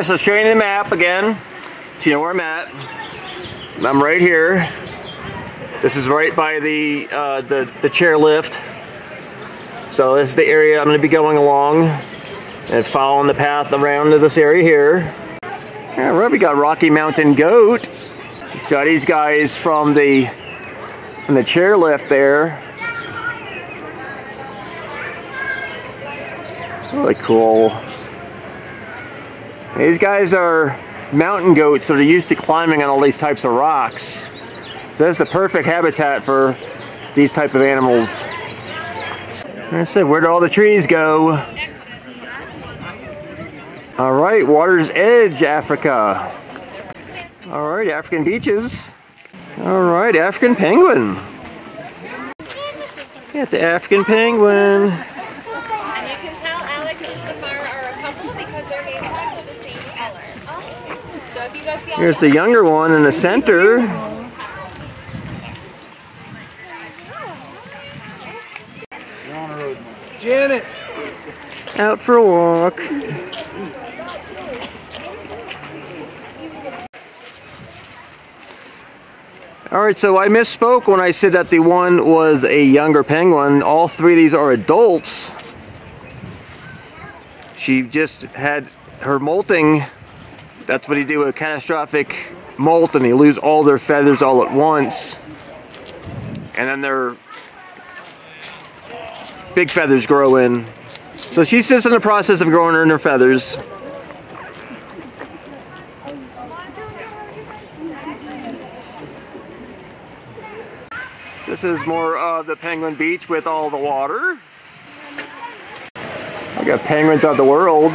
Alright, so showing you the map again, so you know where I'm at. I'm right here. This is right by the, uh, the, the chairlift. So this is the area I'm going to be going along and following the path around to this area here. Alright, we got Rocky Mountain Goat. So these guys from the from the chairlift there. Really cool. These guys are mountain goats that are used to climbing on all these types of rocks. So that's the perfect habitat for these type of animals. I said, where do all the trees go? All right, Water's Edge, Africa. All right, African beaches. All right, African penguin. Got the African penguin. Here's the younger one in the center. Janet! Out for a walk. Alright, so I misspoke when I said that the one was a younger penguin. All three of these are adults. She just had her molting. That's what you do with catastrophic molt and they lose all their feathers all at once. And then their big feathers grow in. So she's just in the process of growing in her feathers. This is more of the penguin beach with all the water. I got penguins of the world.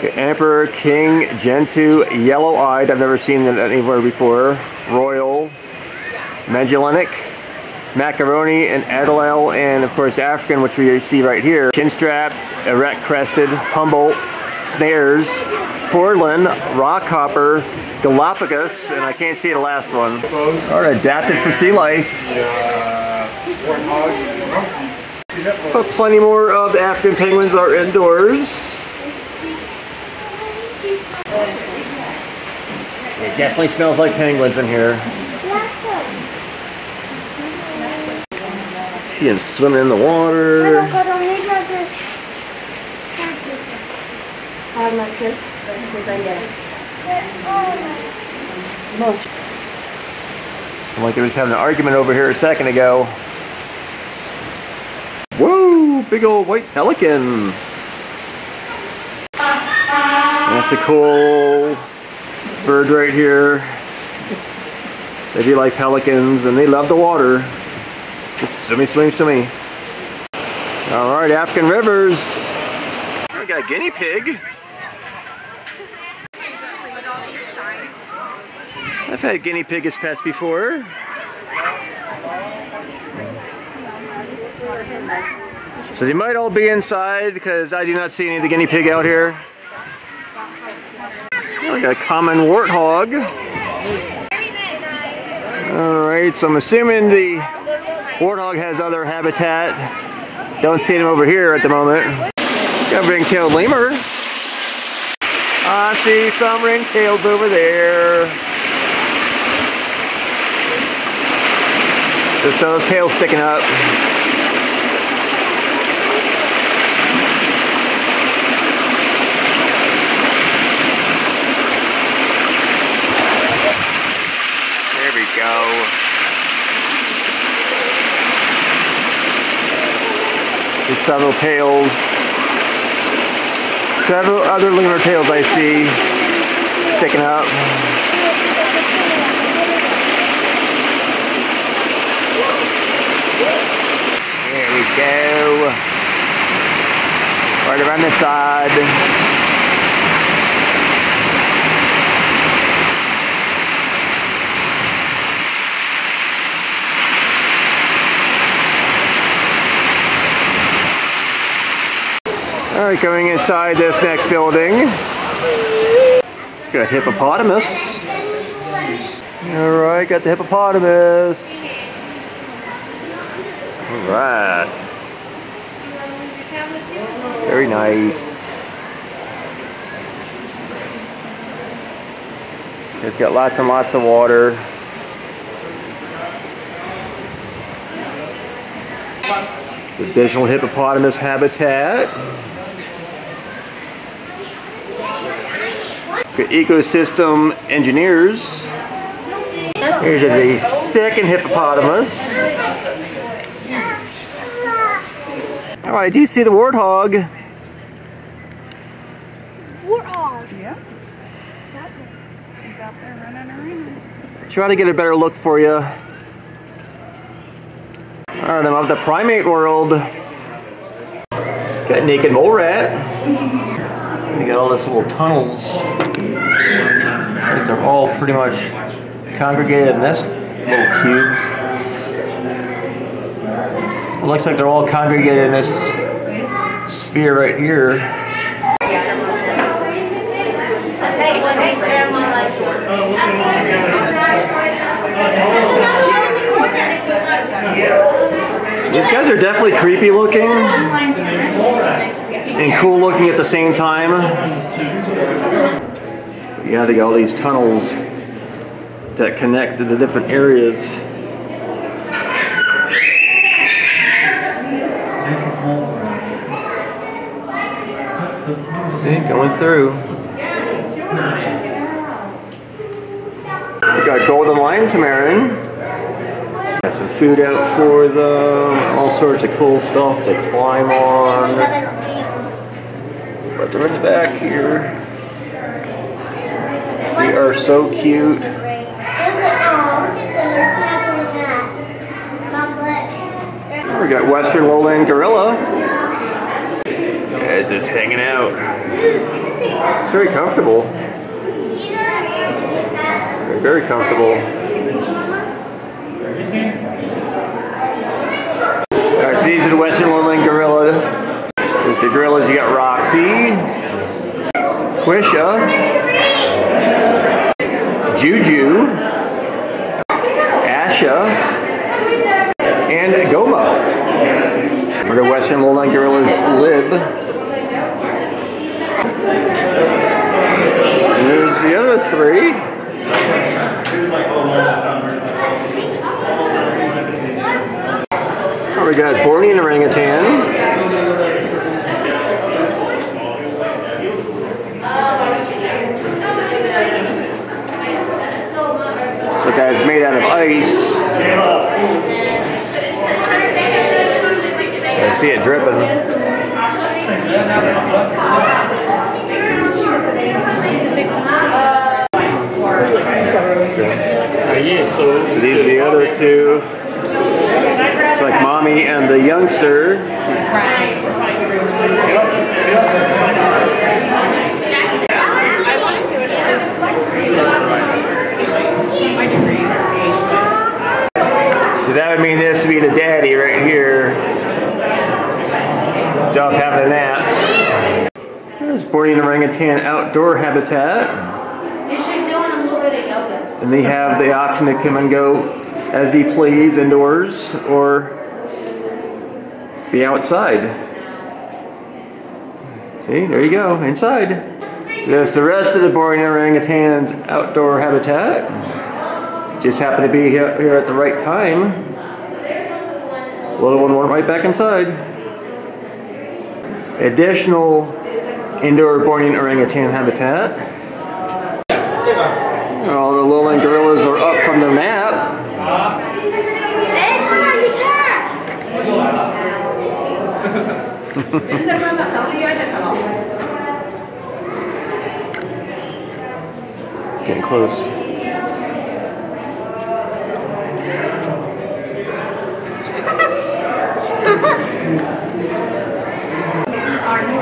Okay, Emperor, King, Gentoo, Yellow-Eyed, I've never seen it anywhere before. Royal, Magellanic, Macaroni, and Adelaide, and of course African, which we see right here. Chin-strapped, erect-crested, Humboldt, Snares, Fiordland, Rockhopper, Galapagos, and I can't see the last one. Right, adapted for sea life. But plenty more of the African penguins are indoors. It definitely smells like penguins in here. She is swimming in the water. Sound like they was having an argument over here a second ago. Whoa, big old white pelican. That's a cool bird right here. They do like pelicans and they love the water. Just swimmy, swimmy, swimmy. All right, African rivers. We got a guinea pig. I've had guinea pig as pets before. So they might all be inside because I do not see any of the guinea pig out here. A common warthog. Alright, so I'm assuming the warthog has other habitat. Don't see them over here at the moment. Got a ring-tailed lemur. I see some ring-tails over there. Just those tails sticking up. There we go. There's several tails. Several other lemur tails I see sticking up. There we go. Right around the side. All right, going inside this next building. Got hippopotamus. All right, got the hippopotamus. All right. Very nice. It's got lots and lots of water. It's additional hippopotamus habitat. Got ecosystem engineers. Here's the second hippopotamus. Oh, I do see the warthog. Warthog. Yeah. He's out there. He's out there running around. Try to get a better look for you. Alright, I'm of the primate world. Got naked mole rat. You got all these little tunnels. Like they're all pretty much congregated in this little cube. It looks like they're all congregated in this sphere right here. These guys are definitely creepy looking and cool looking at the same time. Yeah, they got all these tunnels that connect to the different areas. See, going through. We got golden lion tamarin. Got some food out for them, all sorts of cool stuff to climb on. But they're in the back here. They are so cute. We got Western Lowland Gorilla. Guys, just hanging out. It's very comfortable. Very, very comfortable. Alright, so these are the Western Lowland Gorillas. There's the gorillas, you got Roxy, Quisha, Juju, Asha, and Goma. Where the Western Lowland Gorillas live. And there's the other three. Oh, we got Borneo orangutan. So guys, made out of ice. I see it dripping. So these are the other two. It's like mommy and the youngster. So that would mean this would be the daddy right here. He's off having a nap. There's Borneo orangutan outdoor habitat. She's doing a little bit of yoga. And they have the option to come and go as they please indoors or be outside. See, there you go, inside. So that's the rest of the Borneo orangutan's outdoor habitat. Just happened to be here here at the right time. Little one went right back inside. Additional indoor Borneo orangutan habitat. All the lowland gorillas are up from their nap. Getting close.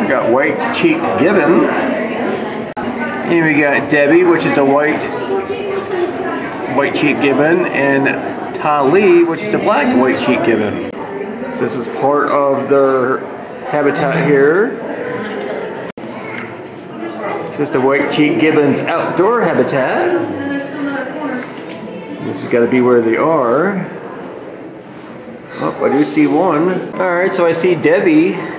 We got white cheek gibbon. And we got Debbie, which is the white white cheek gibbon, and Tali, which is the black white cheek gibbon. So this is part of their habitat here. This is the white cheek gibbon's outdoor habitat. This has got to be where they are. Oh, I do see one. All right, so I see Debbie,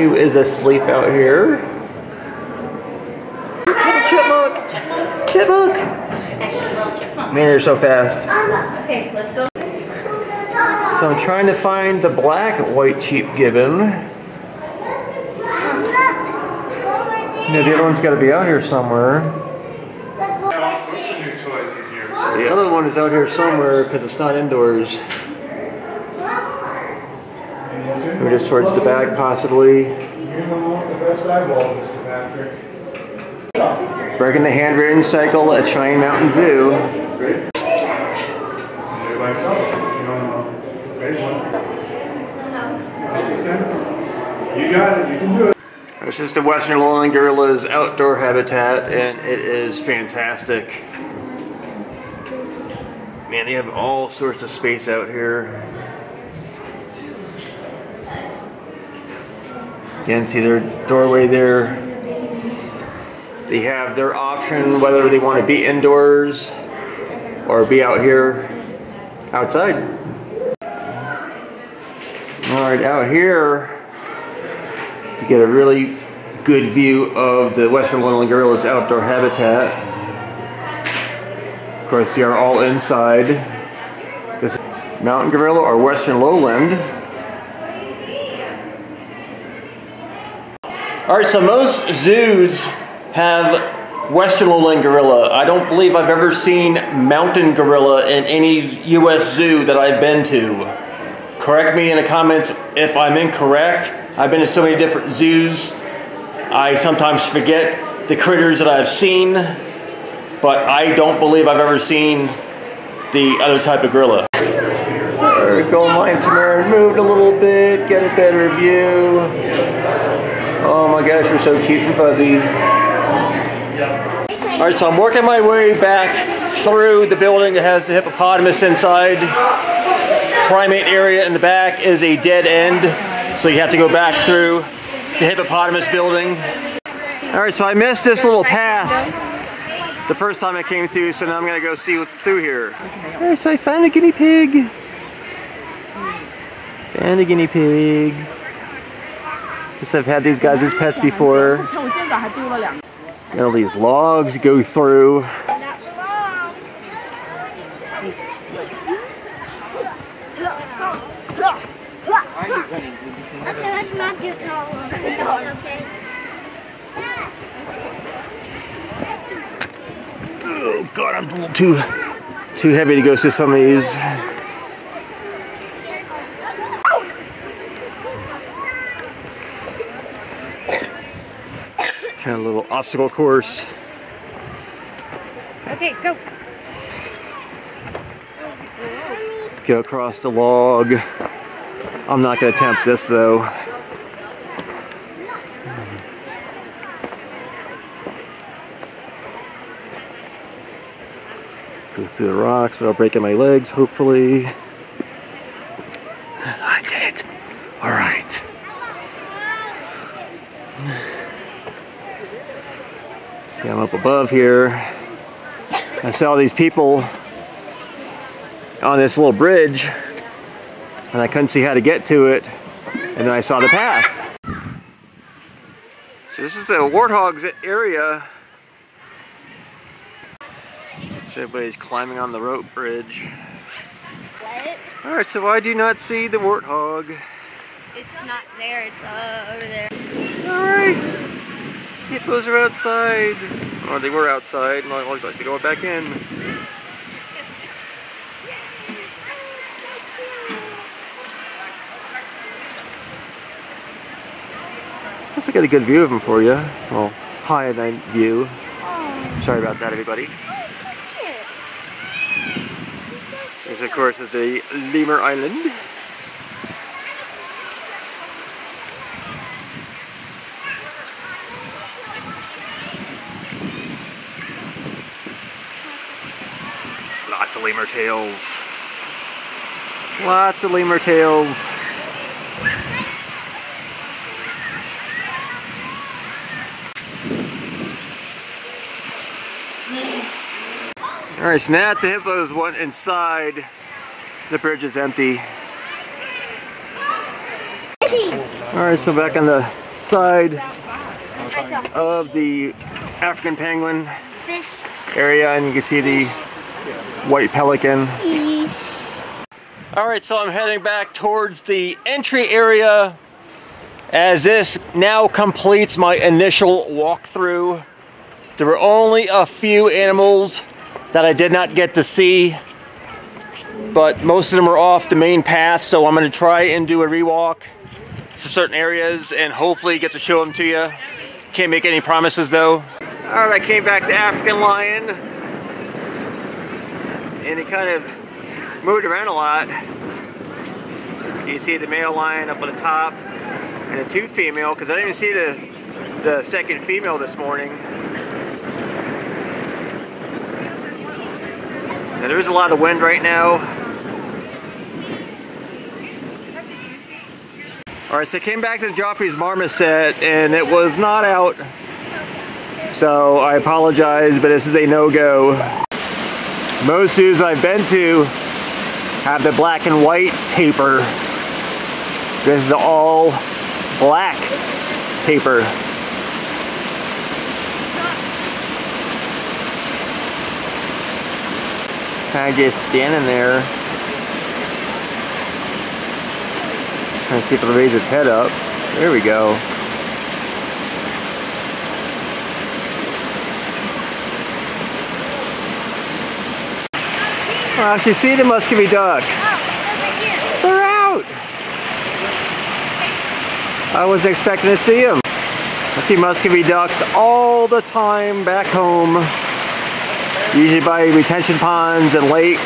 who is asleep out here. Little chipmunk. Chipmunk. Man, you're so fast. Okay, let's go. So I'm trying to find the black white cheek gibbon. No, the other one's got to be out here somewhere. all sorts of new toys in here. The other one is out here somewhere because it's not indoors. Maybe just towards the back, possibly. You don't want the best eyeball, Mr. Patrick. Breaking the handwritten cycle at Cheyenne Mountain Zoo. Great. By itself. You know. Great one. You got it. You can do it. This is the Western Lowland Gorilla's outdoor habitat, and it is fantastic. Man, they have all sorts of space out here. Again, see their doorway there. They have their option whether they want to be indoors or be out here outside. All right, out here, you get a really good view of the Western Lowland Gorillas outdoor habitat. Of course, they are all inside. This mountain gorilla or Western Lowland. All right, so most zoos have Western Lowland gorilla. I don't believe I've ever seen mountain gorilla in any U.S. zoo that I've been to. Correct me in the comments if I'm incorrect. I've been to so many different zoos. I sometimes forget the critters that I've seen, but I don't believe I've ever seen the other type of gorilla. There we go, mine moved a little bit, get a better view. Oh my gosh, you're so cute and fuzzy. All right, so I'm working my way back through the building that has the hippopotamus inside. Primate area in the back is a dead end, so you have to go back through the hippopotamus building. All right, so I missed this little path the first time I came through, so now I'm gonna go see through here. All right, so I found a guinea pig. Found a guinea pig. I've had these guys as pets before. And all these logs go through. Okay, let's not do tall ones. Okay. Oh god, I'm a little too too heavy to go through some of these. Kind of little obstacle course. Okay, go. Go across the log. I'm not gonna attempt this though. Go through the rocks without breaking my legs, hopefully. I did it. All right. See, I'm up above here. I saw these people on this little bridge and I couldn't see how to get to it and then I saw the path. So this is the warthogs area. So everybody's climbing on the rope bridge. Alright, so why do you not see the warthog? It's not there. It's uh, over there. Alright. Hippos are outside. Or they were outside and I always like to go back in. Guess I got a good view of them for you. Well, high night view. Sorry about that, everybody. This, of course, is a lemur island. Lots of lemur tails. Lots of lemur tails. Alright, so now the hippos went inside. The bridge is empty. Alright, so back on the side of the African penguin area and you can see the white pelican. Mm-hmm. All right, so I'm heading back towards the entry area as this now completes my initial walkthrough. There were only a few animals that I did not get to see, but most of them are off the main path, so I'm gonna try and do a rewalk for certain areas and hopefully get to show them to you. Can't make any promises though. All right, I came back to African lion and he kind of moved around a lot. You see the male lion up on the top and the two female, because I didn't even see the, the second female this morning. Now there's a lot of wind right now. Alright, so I came back to Geoffroy's Marmoset and it was not out. So I apologize, but this is a no-go. Most zoos I've been to have the black and white tapir. This is all black tapir. Kind of just standing there. Trying to see if it'll raise its head up. There we go. Well, you see the Muscovy ducks. They're out! I was expecting to see them. I see Muscovy ducks all the time back home. Usually by retention ponds and lakes.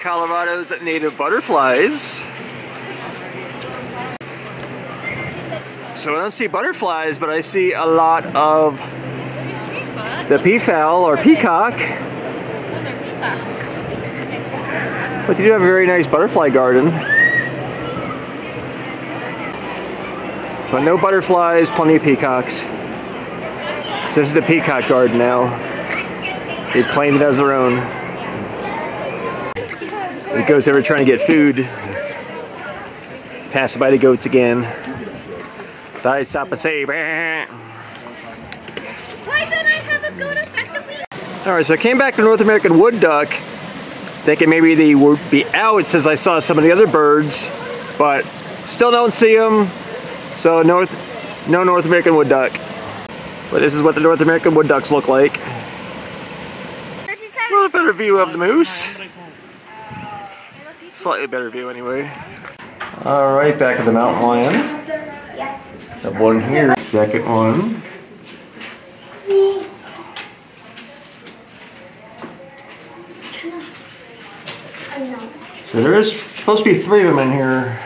Colorado's native butterflies. So I don't see butterflies, but I see a lot of the peafowl or peacock. But you do have a very nice butterfly garden. But no butterflies, plenty of peacocks. So this is the peacock garden now. They claim it as their own. It goes over trying to get food. Pass by the goats again. I stop and say, Why don't I have a goat effect me? All right, so I came back to North American wood duck, thinking maybe they would be out since I saw some of the other birds, but still don't see them. So North, no North American wood duck. But this is what the North American wood ducks look like. A little better view of the moose. Oh, Slightly better view anyway. All right, back at the mountain lion. Got one here, second one. So there is supposed to be three of them in here.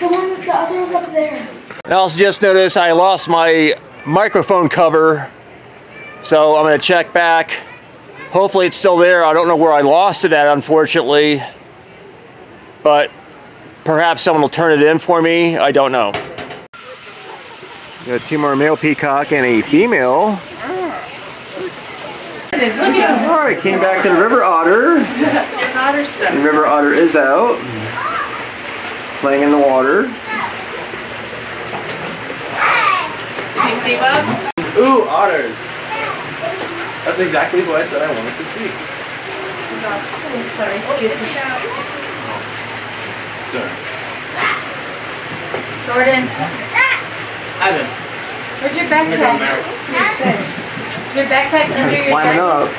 The one with the others up there. I also just noticed I lost my microphone cover. So I'm gonna check back. Hopefully it's still there. I don't know where I lost it at, unfortunately. But perhaps someone will turn it in for me. I don't know. Got two more male peacock and a female. All right, came back to the river otter. Otter. The river otter is out, playing in the water. Did you see Bob? Ooh, otters. That's exactly what I said I wanted to see. Oh, sorry, excuse me. Jordan, Ivan. where's your backpack? Your backpack under your Climbing jacket? up.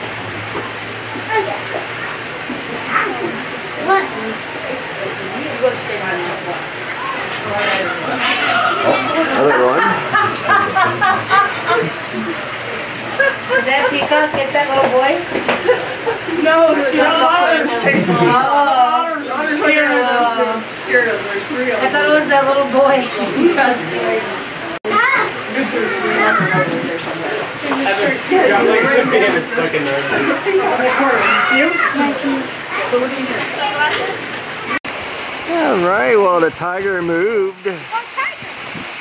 Another one. Is that Peacock? Get that little boy? No, the otters takes the Oh. Them. Them. There's uh, I thought it was that little boy. All right, well the tiger moved.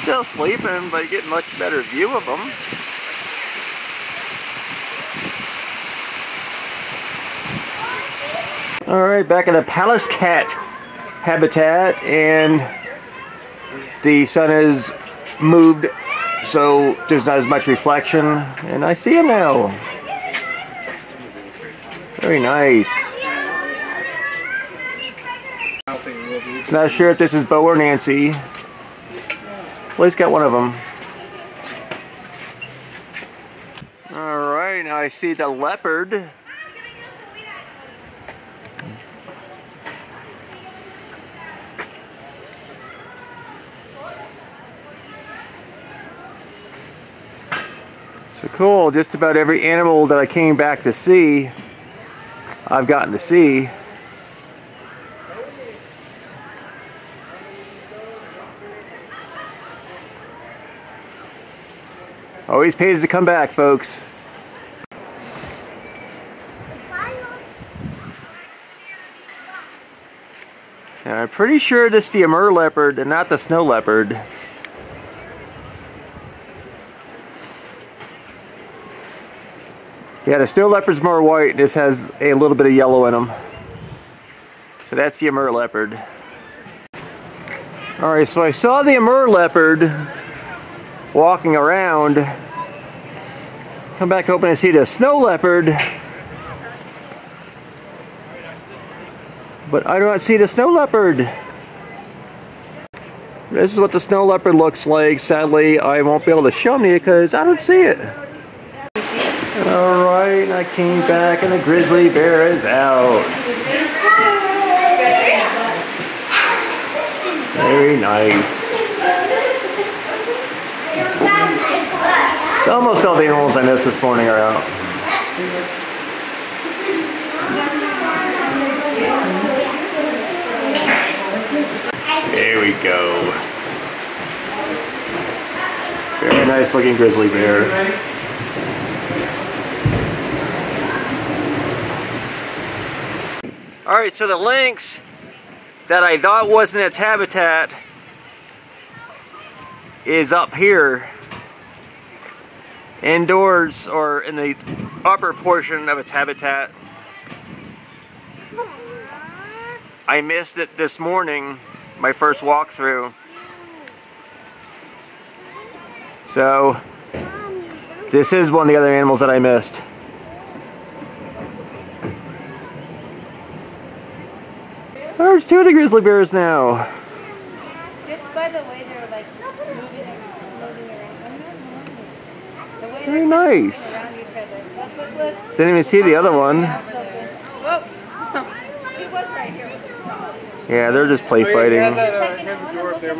Still sleeping, but you get much better view of him. All right, back in the Pallas cat habitat and the sun has moved so there's not as much reflection and I see him now. Very nice. Not sure if this is Bo or Nancy. Well, he's got one of them. Alright, now I see the leopard. Cool, just about every animal that I came back to see, I've gotten to see. Always pays to come back, folks. Now, I'm pretty sure this is the Amur leopard and not the snow leopard. Yeah, the snow leopard's more white. This has a little bit of yellow in them. So that's the Amur leopard. Alright, so I saw the Amur leopard walking around. Come back hoping to see the snow leopard. But I do not see the snow leopard. This is what the snow leopard looks like. Sadly, I won't be able to show you because I don't see it. Alright, I came back and the grizzly bear is out. Very nice. So almost all the animals I missed this morning are out. There we go. Very nice looking grizzly bear. Alright, so the lynx that I thought wasn't its habitat is up here indoors or in the upper portion of its habitat. I missed it this morning, my first walkthrough. So, this is one of the other animals that I missed. There's two of the grizzly bears now. Just by the way they're like moving, moving around. The way Very nice. around each other. Look, look, look. Didn't even see the other one. Whoa. Oh. he was right here with his dog. Yeah, they're just play fighting. Second, I wanna look at the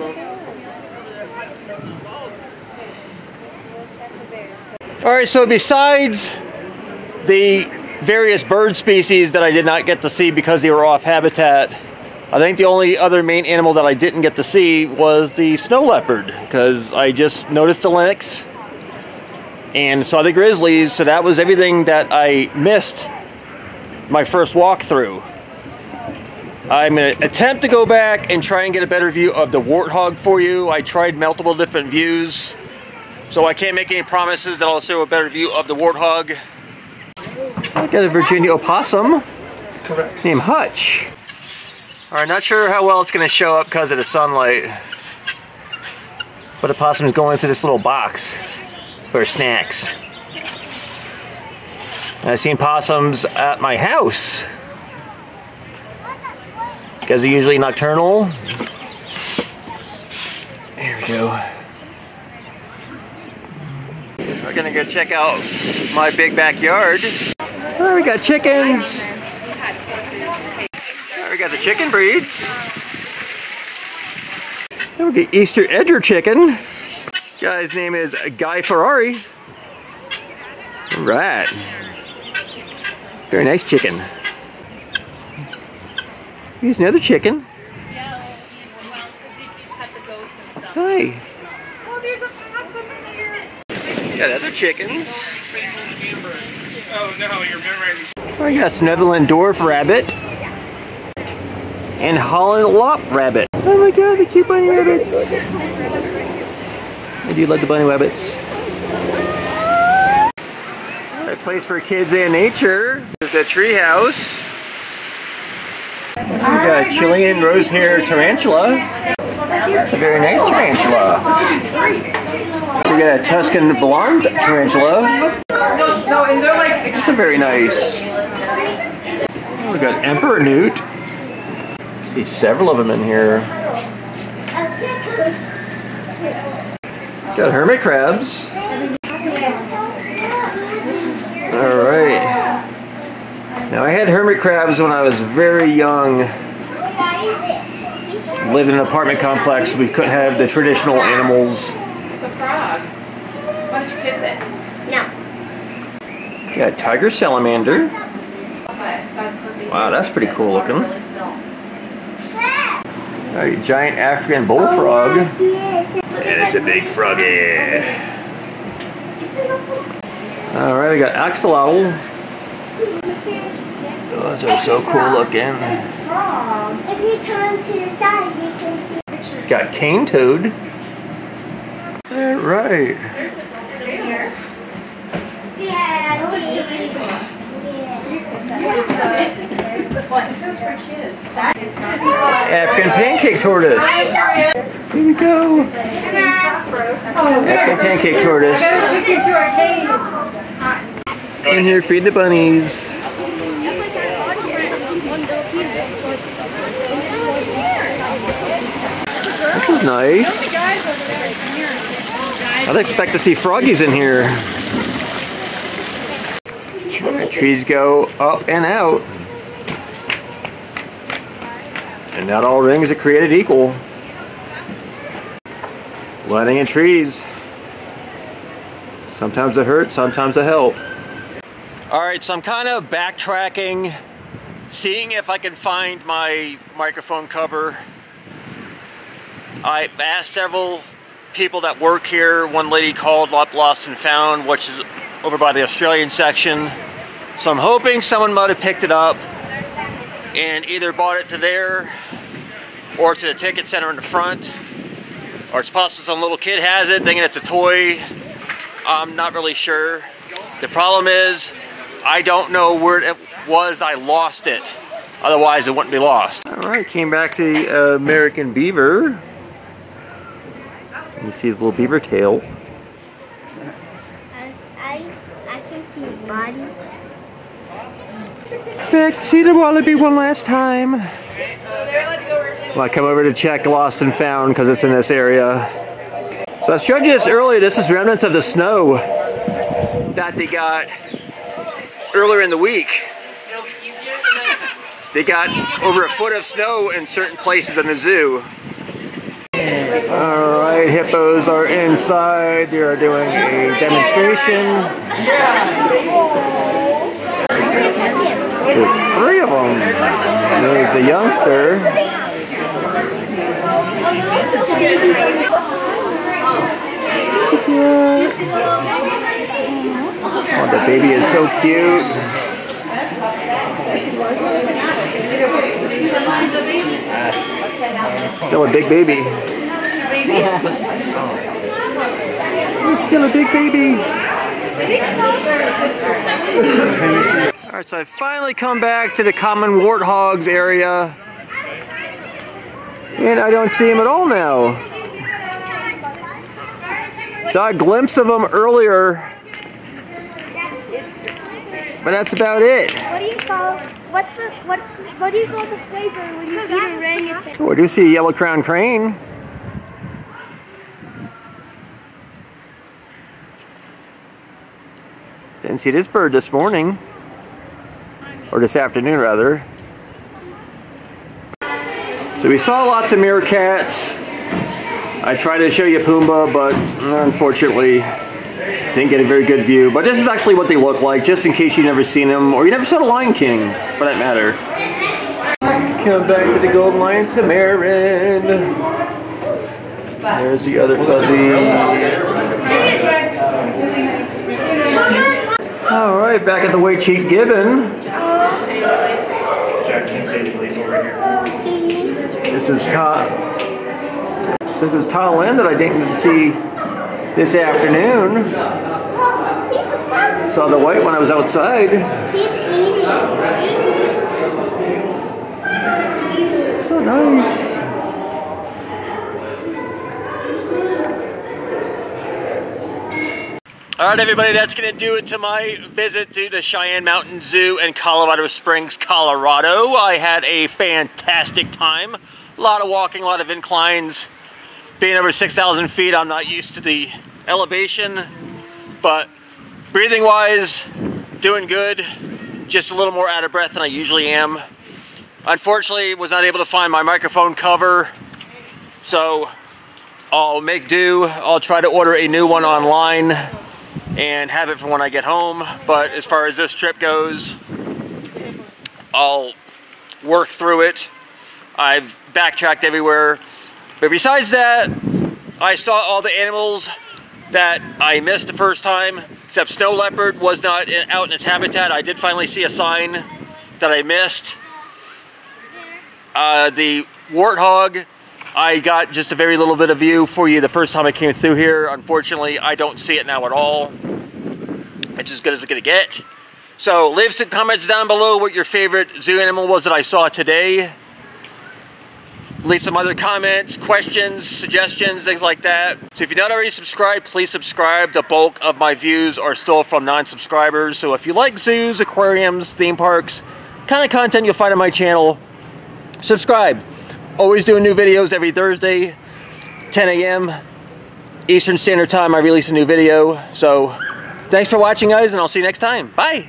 bears. Alright, so besides the various bird species that I did not get to see because they were off habitat, I think the only other main animal that I didn't get to see was the snow leopard because I just noticed the lynx and saw the grizzlies, so that was everything that I missed my first walkthrough. I'm going to attempt to go back and try and get a better view of the warthog for you. I tried multiple different views. So I can't make any promises that I'll show a better view of the warthog. I got a Virginia opossum Correct. named Hutch. Alright, not sure how well it's going to show up because of the sunlight. But the possum is going through this little box for snacks. I've seen possums at my house. Because they're usually nocturnal. There we go. We're gonna go check out my big backyard. Oh, we got chickens. We got the chicken breeds. Oh, we got Easter Egger chicken. Guy's name is Guy Fieri. All right. Very nice chicken. Here's another chicken. Yeah, well, because if you cut the goats and stuff. Hi. Oh, there's a possum in here. Got other chickens. Oh no, you're memorizing. Oh, Netherland Dwarf Rabbit. And Holland Lop Rabbit. Oh my god, the cute bunny rabbits. I do love the bunny rabbits. A place for kids and nature. There's the tree house. We got a Chilean rose hair tarantula. It's a very nice tarantula. We got a Tuscan blonde tarantula. No, and they're like It's a very nice. We got emperor newt. See several of them in here. Got hermit crabs. All right. Now I had hermit crabs when I was very young. Lived in an apartment complex. We couldn't have the traditional animals. It's a frog. Why don't you kiss it? No. Got a tiger salamander. But that's what they Wow, that's pretty cool looking. Really still. A giant African bullfrog. Oh, and it's a big froggy. Alright, we got axolotl. Those are so cool looking. If you turn to the side, you can see. Got cane toad. Alright. Yeah, What? This is for kids. African pancake tortoise. Here we go. African pancake tortoise. In here, feed the bunnies. This is nice. I'd expect to see froggies in here. Trees go up and out. And not all rings are created equal. Lighting in trees. Sometimes it hurts, sometimes it helps. All right, so I'm kind of backtracking, seeing if I can find my microphone cover. I asked several people that work here. One lady called Lost and Found, which is over by the Australian section. So I'm hoping someone might have picked it up and either bought it to there or to the ticket center in the front. Or it's possible some little kid has it thinking it's a toy. I'm not really sure. The problem is, I don't know where it was I lost it. Otherwise, it wouldn't be lost. All right, came back to the uh, American beaver. You see his little beaver tail. I, I can see his body. Back see the wallaby one last time. Well, I come over to check Lost and Found because it's in this area. So I showed you this earlier. This is remnants of the snow that they got earlier in the week. They got over a foot of snow in certain places in the zoo. All right, hippos are inside. They are doing a demonstration. There's three of them. There's a youngster. Oh, the baby is so cute. Still a big baby. Still a big baby. All right, so I finally come back to the common warthogs area. And I don't see him at all now. Saw a glimpse of him earlier. But that's about it. What do you call what's the what what do you call the flavor when you eat orangutan? Oh, I do see a yellow crown crane. Didn't see this bird this morning. Or this afternoon, rather. So we saw lots of meerkats. I tried to show you Pumbaa, but mm, unfortunately didn't get a very good view. But this is actually what they look like, just in case you've never seen them, or you never saw the Lion King, for that matter. Come back to the Golden Lion Tamarin. There's the other fuzzy. All right, back at the White Cheek Gibbon. Jackson Paisley over here. This is Ta. This is Ta Lin that I didn't get to see this afternoon. Saw the white when I was outside. He's eating. Oh, nice. Right, everybody, that's going to do it to my visit to the Cheyenne Mountain Zoo in Colorado Springs, Colorado. I had a fantastic time. A lot of walking, a lot of inclines. Being over 6,000 feet, I'm not used to the elevation, but breathing wise, doing good. Just a little more out of breath than I usually am. Unfortunately, was not able to find my microphone cover, so I'll make do. I'll try to order a new one online and have it for when I get home. But as far as this trip goes, I'll work through it. I've backtracked everywhere. But besides that, I saw all the animals that I missed the first time, except snow leopard was not in, out in its habitat. I did finally see a sign that I missed. Uh, the warthog, I got just a very little bit of view for you the first time I came through here. Unfortunately, I don't see it now at all. It's as good as it's gonna get. So leave some comments down below what your favorite zoo animal was that I saw today. Leave some other comments, questions, suggestions, things like that. So if you're not already subscribed, please subscribe. The bulk of my views are still from non-subscribers. So if you like zoos, aquariums, theme parks, kind of content you'll find on my channel, subscribe. Always doing new videos every Thursday, 10 a.m. Eastern Standard Time, I release a new video. So thanks for watching, guys, and I'll see you next time. Bye.